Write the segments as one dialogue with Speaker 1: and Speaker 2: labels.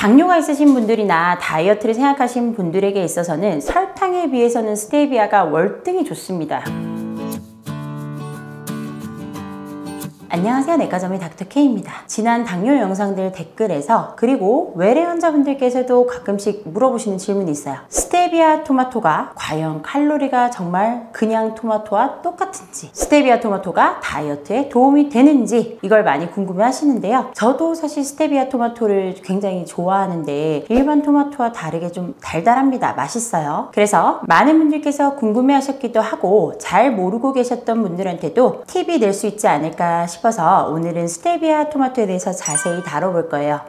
Speaker 1: 당뇨가 있으신 분들이나 다이어트를 생각하신 분들에게 있어서는 설탕에 비해서는 스테비아가 월등히 좋습니다. 안녕하세요. 내과점의 닥터케이입니다. 지난 당뇨 영상들 댓글에서 그리고 외래 환자분들께서도 가끔씩 물어보시는 질문이 있어요. 스테비아 토마토가 과연 칼로리가 정말 그냥 토마토와 똑같은지 스테비아 토마토가 다이어트에 도움이 되는지 이걸 많이 궁금해 하시는데요. 저도 사실 스테비아 토마토를 굉장히 좋아하는데 일반 토마토와 다르게 좀 달달합니다. 맛있어요. 그래서 많은 분들께서 궁금해 하셨기도 하고 잘 모르고 계셨던 분들한테도 팁이 될 수 있지 않을까 싶어요 싶어서 오늘은 스테비아 토마토에 대해서 자세히 다뤄볼 거예요.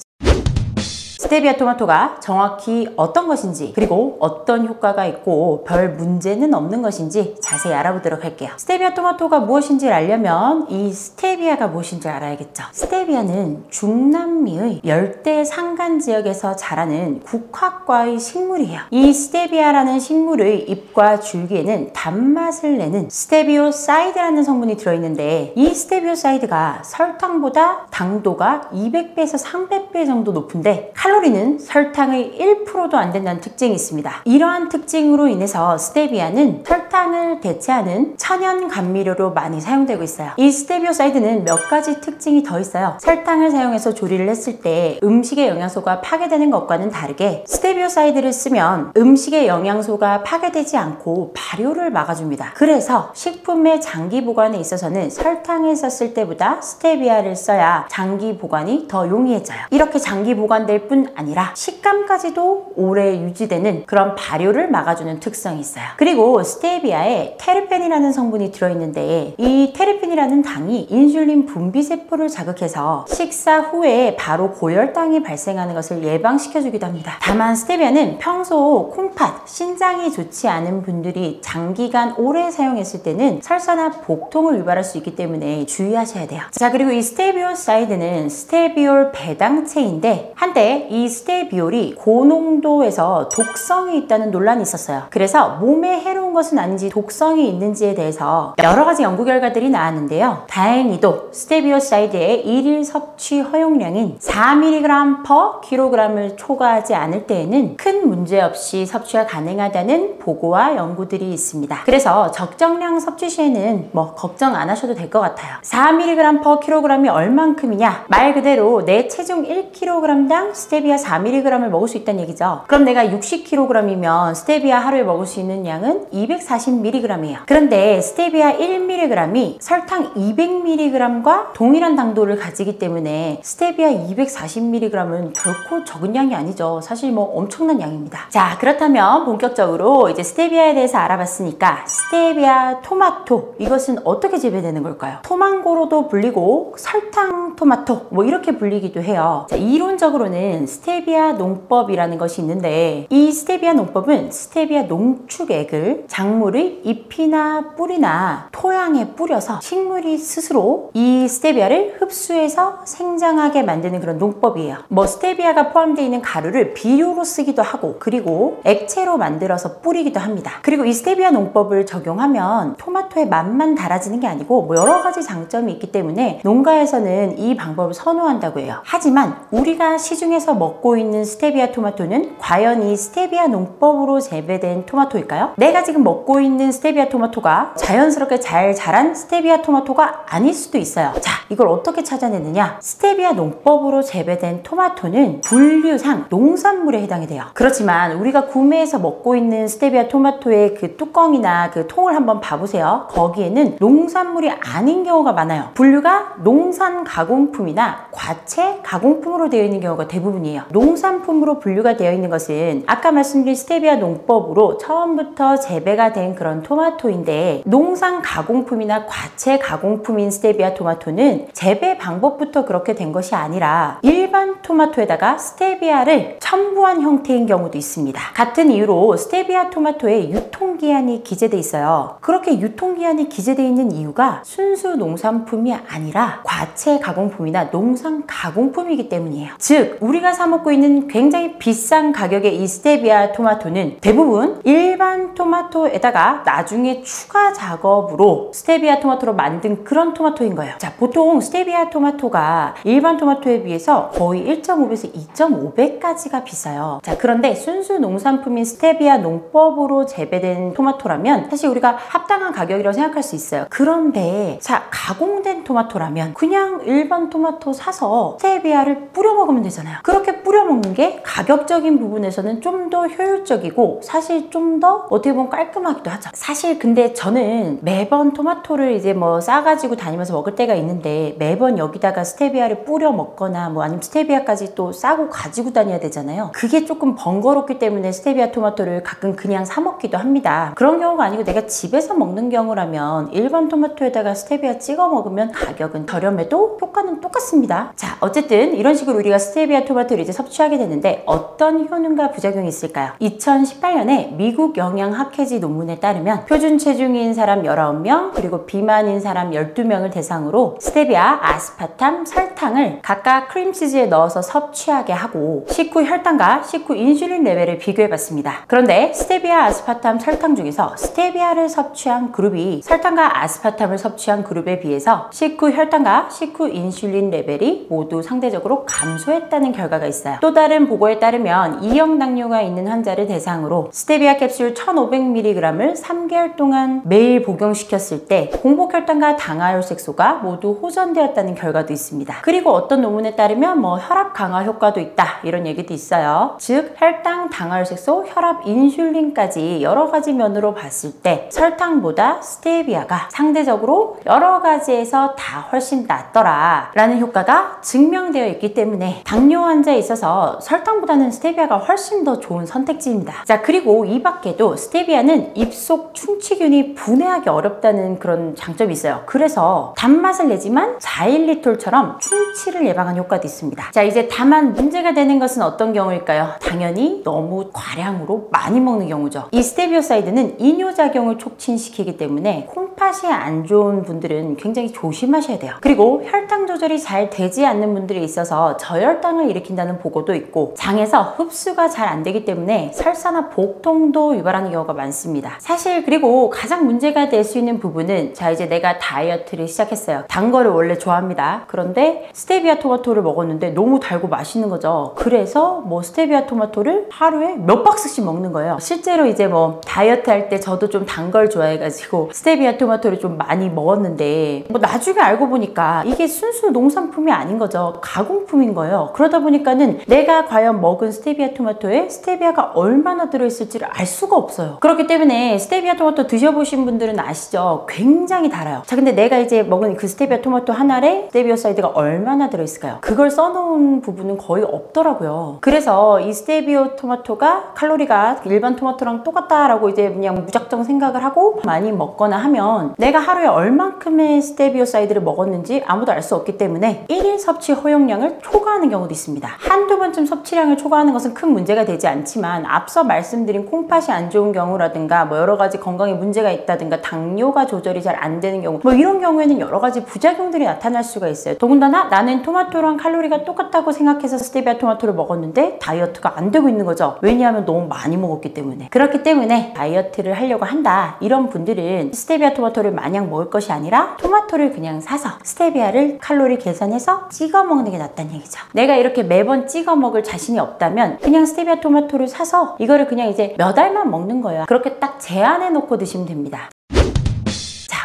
Speaker 1: 스테비아 토마토가 정확히 어떤 것인지 그리고 어떤 효과가 있고 별 문제는 없는 것인지 자세히 알아보도록 할게요. 스테비아 토마토가 무엇인지 알려면 이 스테비아가 무엇인지 알아야겠죠. 스테비아는 중남미의 열대 산간 지역에서 자라는 국화과의 식물이에요. 이 스테비아라는 식물의 잎과 줄기에는 단맛을 내는 스테비오사이드라는 성분이 들어있는데 이 스테비오사이드가 설탕보다 당도가 200배에서 300배 정도 높은데 칼로리 칼로리는 설탕의 1%도 안 된다는 특징이 있습니다. 이러한 특징으로 인해서 스테비아는 설탕을 대체하는 천연 감미료로 많이 사용되고 있어요. 이 스테비오사이드는 몇 가지 특징이 더 있어요. 설탕을 사용해서 조리를 했을 때 음식의 영양소가 파괴되는 것과는 다르게 스테비오사이드를 쓰면 음식의 영양소가 파괴되지 않고 발효를 막아줍니다. 그래서 식품의 장기 보관에 있어서는 설탕을 썼을 때보다 스테비아를 써야 장기 보관이 더 용이해져요. 이렇게 장기 보관될 뿐 아니라 식감까지도 오래 유지되는 그런 발효를 막아주는 특성이 있어요. 그리고 스테비아에 테르펜이라는 성분이 들어있는데 이 테르펜이라는 당이 인슐린 분비세포를 자극해서 식사 후에 바로 고혈당이 발생하는 것을 예방시켜주기도 합니다. 다만 스테비아는 평소 콩팥, 신장이 좋지 않은 분들이 장기간 오래 사용했을 때는 설사나 복통을 유발할 수 있기 때문에 주의하셔야 돼요. 자 그리고 이 스테비올 사이드는 스테비올 배당체인데 한때 이 스테비올이 고농도에서 독성이 있다는 논란이 있었어요. 그래서 몸에 해로운 것은 아닌지 독성이 있는지에 대해서 여러 가지 연구 결과들이 나왔는데요. 다행히도 스테비올 사이드의 일일 섭취 허용량인 4mg per kg을 초과하지 않을 때에는 큰 문제 없이 섭취가 가능하다는 보고와 연구들이 있습니다. 그래서 적정량 섭취 시에는 뭐 걱정 안 하셔도 될 것 같아요. 4mg per kg이 얼만큼이냐? 말 그대로 내 체중 1kg당 스테비올 스테비아 4mg을 먹을 수 있다는 얘기죠. 그럼 내가 60kg이면 스테비아 하루에 먹을 수 있는 양은 240mg이에요. 그런데 스테비아 1mg이 설탕 200mg과 동일한 당도를 가지기 때문에 스테비아 240mg은 결코 적은 양이 아니죠. 사실 뭐 엄청난 양입니다. 자, 그렇다면 본격적으로 이제 스테비아에 대해서 알아봤으니까 스테비아 토마토 이것은 어떻게 재배되는 걸까요? 토망고로도 불리고 설탕 토마토 뭐 이렇게 불리기도 해요. 자, 이론적으로는 스테비아 농법이라는 것이 있는데 이 스테비아 농법은 스테비아 농축액을 작물의 잎이나 뿌리나 토양에 뿌려서 식물이 스스로 이 스테비아를 흡수해서 생장하게 만드는 그런 농법이에요. 뭐 스테비아가 포함되어 있는 가루를 비료로 쓰기도 하고 그리고 액체로 만들어서 뿌리기도 합니다. 그리고 이 스테비아 농법을 적용하면 토마토의 맛만 달아지는 게 아니고 뭐 여러 가지 장점이 있기 때문에 농가에서는 이 방법을 선호한다고 해요. 하지만 우리가 시중에서 먹고 있는 스테비아 토마토는 과연 이 스테비아 농법으로 재배된 토마토일까요? 내가 지금 먹고 있는 스테비아 토마토가 자연스럽게 잘 자란 스테비아 토마토가 아닐 수도 있어요. 자, 이걸 어떻게 찾아내느냐? 스테비아 농법으로 재배된 토마토는 분류상 농산물에 해당이 돼요. 그렇지만 우리가 구매해서 먹고 있는 스테비아 토마토의 그 뚜껑이나 그 통을 한번 봐보세요. 거기에는 농산물이 아닌 경우가 많아요. 분류가 농산 가공품이나 과체 가공품으로 되어 있는 경우가 대부분이에요. 아니에요. 농산품으로 분류가 되어 있는 것은 아까 말씀드린 스테비아 농법으로 처음부터 재배가 된 그런 토마토인데 농산 가공품이나 과체 가공품인 스테비아 토마토는 재배 방법부터 그렇게 된 것이 아니라 일반 토마토에다가 스테비아를 첨부한 형태인 경우도 있습니다. 같은 이유로 스테비아 토마토에 유통기한이 기재돼 있어요. 그렇게 유통기한이 기재돼 있는 이유가 순수 농산품이 아니라 과채 가공품이나 농산 가공품이기 때문이에요. 즉 우리가 사 먹고 있는 굉장히 비싼 가격의 이 스테비아 토마토는 대부분 일반 토마토에다가 나중에 추가 작업으로 스테비아 토마토로 만든 그런 토마토인 거예요. 자, 보통 스테비아 토마토가 일반 토마토에 비해서 거의 1.5배에서 2.5배까지가 비싸요. 자, 그런데 순수 농산품인 스테비아 농법으로 재배된 토마토라면 사실 우리가 합당한 가격이라고 생각할 수 있어요. 그런데 자, 가공된 토마토라면 그냥 일반 토마토 사서 스테비아를 뿌려 먹으면 되잖아요. 그렇게 뿌려 먹는 게 가격적인 부분에서는 좀 더 효율적이고 사실 좀 더 어떻게 보면 깔끔하기도 하죠. 사실 근데 저는 매번 토마토를 이제 뭐 싸가지고 다니면서 먹을 때가 있는데 매번 여기다가 스테비아를 뿌려 먹거나 뭐 아니면 스테비아까지 또 싸고 가지고 다녀야 되잖아요. 그게 조금 번거롭기 때문에 스테비아 토마토를 가끔 그냥 사 먹기도 합니다. 그런 경우가 아니고 내가 집에서 먹는 경우라면 일반 토마토에다가 스테비아 찍어 먹으면 가격은 저렴해도 효과는 똑같습니다. 자, 어쨌든 이런 식으로 우리가 스테비아 토마토를 이제 섭취하게 되는데 어떤 효능과 부작용이 있을까요? 2018년에 미국 영양학회지 논문에 따르면 표준 체중인 사람 19명 그리고 비만인 사람 12명을 대상으로 스테비아, 아스파탐, 설탕을 각각 크림치즈에 넣어서 섭취하게 하고 식후 혈당과 식후 인슐린 레벨을 비교해 봤습니다. 그런데 스테비아, 아스파탐, 설탕 중에서 스테비아를 섭취한 그룹이 설탕과 아스파탐을 섭취한 그룹에 비해서 식후 혈당과 식후 인슐린 레벨이 모두 상대적으로 감소했다는 결과가 있어요. 또 다른 보고에 따르면 2형 당뇨가 있는 환자를 대상으로 스테비아 캡슐 1500mg을 3개월 동안 매일 복용시켰을 때 공복 혈당과 당화혈색소가 모두 호전되었다는 결과도 있습니다. 그리고 어떤 논문에 따르면 뭐 혈압 강하 효과도 있다 이런 얘기도 있어요. 즉 혈당, 당화혈색소, 혈압, 인슐린까지 여러 가지 면으로 봤을 때 설탕보다 스테비아가 상대적으로 여러 가지에서 다 훨씬 낫더라 라는 효과가 증명되어 있기 때문에 당뇨 환자에 있어서 설탕보다는 스테비아가 훨씬 더 좋은 선택지입니다. 자 그리고 이 밖에도 스테비아는 입속 충치균이 분해하기 어렵다는 그런 장점이 있어요. 그래서 단맛을 내지만 자일리톨처럼 충치를 예방하는 효과도 있습니다. 자 이제 다만 문제가 되는 것은 어떤 경우일까요? 당연히 너무 과량으로 많이 먹는 경우죠. 이 스테비오사이드는 이뇨작용을 촉진시키기 때문에 콩팥이 안 좋은 분들은 굉장히 조심하셔야 돼요. 그리고 혈당 조절이 잘 되지 않는 분들이 있어서 저혈당을 일으킨다는 보고도 있고 장에서 흡수가 잘 안 되기 때문에 설사나 복통도 유발하는 경우가 많습니다. 사실 그리고 가장 문제가 될 수 있는 부분은 자 이제 내가 다이어트를 시작했어요. 단 거를 원래 좋아합니다. 그런데 스테비아 토마토를 먹었는데 너무 달고 맛있는 거죠. 그래서 뭐 스테비아 토마토를 하루에 몇 박스씩 먹는 거예요. 실제로 이제 뭐 다이어트 할 때 저도 좀 단 걸 좋아해가지고 스테비아 토마토를 좀 많이 먹었는데 뭐 나중에 알고 보니까 이게 순수 농산품이 아닌 거죠. 가공품인 거예요. 그러다 보니까는 내가 과연 먹은 스테비아 토마토에 스테비아가 얼마나 들어있을지를 알 수가 없어요. 그렇기 때문에 스테비아 토마토 드셔보신 분들은 아시죠? 굉장히 달아요. 자, 근데 내가 이제 먹은 그 스테비아 토마토 한 알에 스테비오사이드가 얼마나 들어있을까요? 그걸 써놓은 부분은 거의 없더라고요. 그래서 이 스테비오 토마토가 칼로리가 일반 토마토랑 똑같다라고 이제 그냥 무작정 생각을 하고 많이 먹거나 하면 내가 하루에 얼만큼의 스테비오사이드를 먹었는지 아무도 알 수 없기 때문에 1일 섭취 허용량을 초과하는 경우도 있습니다. 한두 번쯤 섭취량을 초과하는 것은 큰 문제가 되지 않지만 앞서 말씀드린 콩팥이 안 좋은 경우라든가 뭐 여러 가지 건강에 문제가 있다든가 당뇨가 조절이 잘 안 되는 경우 뭐 이런 경우에는 여러 가지 부작용들이 나타날 수가 있어요. 더군다나 나는 토마토랑 칼로리가 똑같다고 생각해서 스테비아 토마토를 먹었는데 다이어트가 안 되고 있는 거죠. 왜냐하면 너무 많이 먹었기 때문에. 그렇기 때문에 다이어트를 하려고 한다. 이런 분들은 스테비아 토마토를 마냥 먹을 것이 아니라 토마토를 그냥 사서 스테비아를 칼로리 계산해서 찍어 먹는 게 낫다는 얘기죠. 내가 이렇게 매번 찍어 먹을 자신이 없다면 그냥 스테비아 토마토를 사서 이거를 그냥 이제 몇 알만 먹는 거예요. 그렇게 딱 제한해 놓고 드시면 됩니다.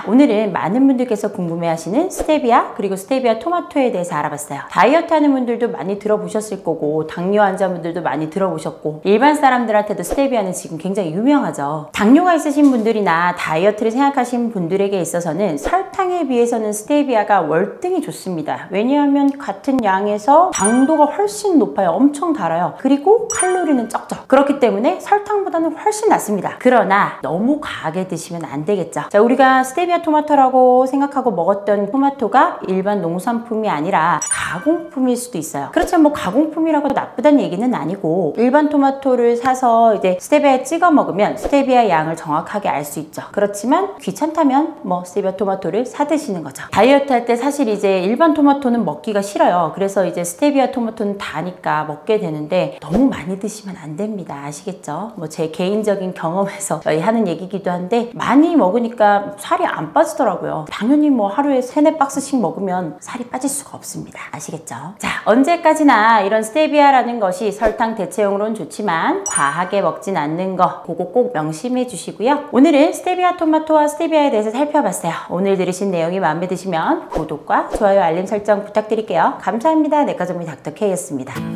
Speaker 1: 오늘은 많은 분들께서 궁금해하시는 스테비아 그리고 스테비아 토마토에 대해서 알아봤어요. 다이어트 하는 분들도 많이 들어보셨을 거고 당뇨 환자분들도 많이 들어보셨고 일반 사람들한테도 스테비아는 지금 굉장히 유명하죠. 당뇨가 있으신 분들이나 다이어트를 생각하신 분들에게 있어서는 설 탕에 비해서는 스테비아가 월등히 좋습니다. 왜냐하면 같은 양에서 당도가 훨씬 높아요. 엄청 달아요. 그리고 칼로리는 적죠. 그렇기 때문에 설탕보다는 훨씬 낫습니다. 그러나 너무 과하게 드시면 안 되겠죠. 자, 우리가 스테비아 토마토라고 생각하고 먹었던 토마토가 일반 농산품이 아니라 가공품일 수도 있어요. 그렇지만 뭐 가공품이라고 나쁘다는 얘기는 아니고 일반 토마토를 사서 이제 스테비아에 찍어 먹으면 스테비아 양을 정확하게 알 수 있죠. 그렇지만 귀찮다면 뭐 스테비아 토마토를 사 드시는 거죠. 다이어트 할 때 사실 이제 일반 토마토는 먹기가 싫어요. 그래서 이제 스테비아 토마토는 다니까 먹게 되는데 너무 많이 드시면 안 됩니다. 아시겠죠? 뭐 제 개인적인 경험에서 저희 하는 얘기기도 한데 많이 먹으니까 살이 안 빠지더라고요. 당연히 뭐 하루에 세네 박스씩 먹으면 살이 빠질 수가 없습니다. 아시겠죠? 자, 언제까지나 이런 스테비아라는 것이 설탕 대체용으로는 좋지만 과하게 먹진 않는 거 그거 꼭 명심해 주시고요. 오늘은 스테비아 토마토와 스테비아에 대해서 살펴봤어요. 오늘 들으신 내용이 마음에 드시면 구독과 좋아요 알림 설정 부탁드릴게요. 감사합니다. 내과전문 닥터 K였습니다.